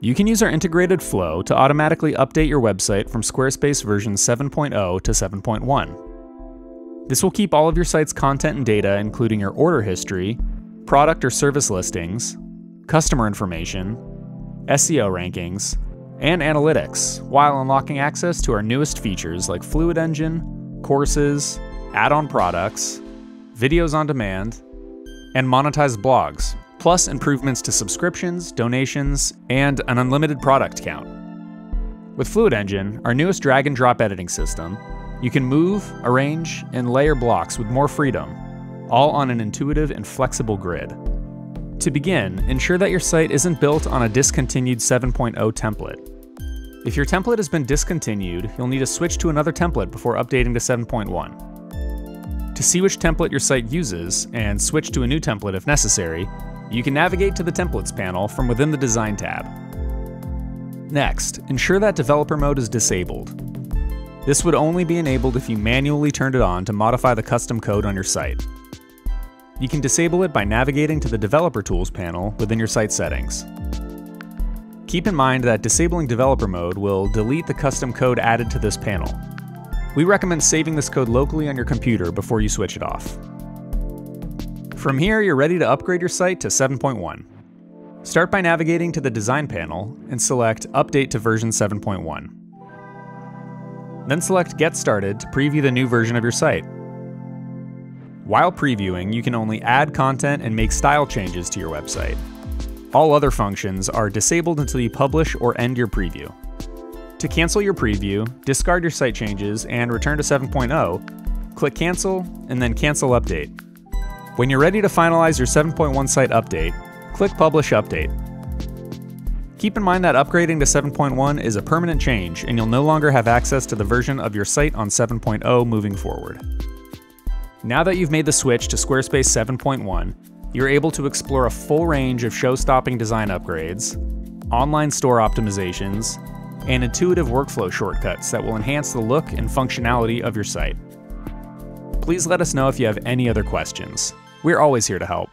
You can use our integrated flow to automatically update your website from Squarespace version 7.0 to 7.1. This will keep all of your site's content and data, including your order history, product or service listings, customer information, SEO rankings, and analytics, while unlocking access to our newest features like Fluid Engine, courses, add on products, videos on demand, and monetized blogs, plus improvements to subscriptions, donations, and an unlimited product count. With Fluid Engine, our newest drag and drop editing system, you can move, arrange, and layer blocks with more freedom, all on an intuitive and flexible grid. To begin, ensure that your site isn't built on a discontinued 7.0 template. If your template has been discontinued, you'll need to switch to another template before updating to 7.1. To see which template your site uses, and switch to a new template if necessary, you can navigate to the Templates panel from within the Design tab. Next, ensure that developer mode is disabled. This would only be enabled if you manually turned it on to modify the custom code on your site. You can disable it by navigating to the Developer Tools panel within your site settings. Keep in mind that disabling developer mode will delete the custom code added to this panel. We recommend saving this code locally on your computer before you switch it off. From here, you're ready to upgrade your site to 7.1. Start by navigating to the Design panel and select Update to version 7.1. Then select Get Started to preview the new version of your site. While previewing, you can only add content and make style changes to your website. All other functions are disabled until you publish or end your preview. To cancel your preview, discard your site changes and return to 7.0, click Cancel, and then Cancel Update. When you're ready to finalize your 7.1 site update, click Publish Update. Keep in mind that upgrading to 7.1 is a permanent change and you'll no longer have access to the version of your site on 7.0 moving forward. Now that you've made the switch to Squarespace 7.1, you're able to explore a full range of show-stopping design upgrades, online store optimizations, and intuitive workflow shortcuts that will enhance the look and functionality of your site. Please let us know if you have any other questions. We're always here to help.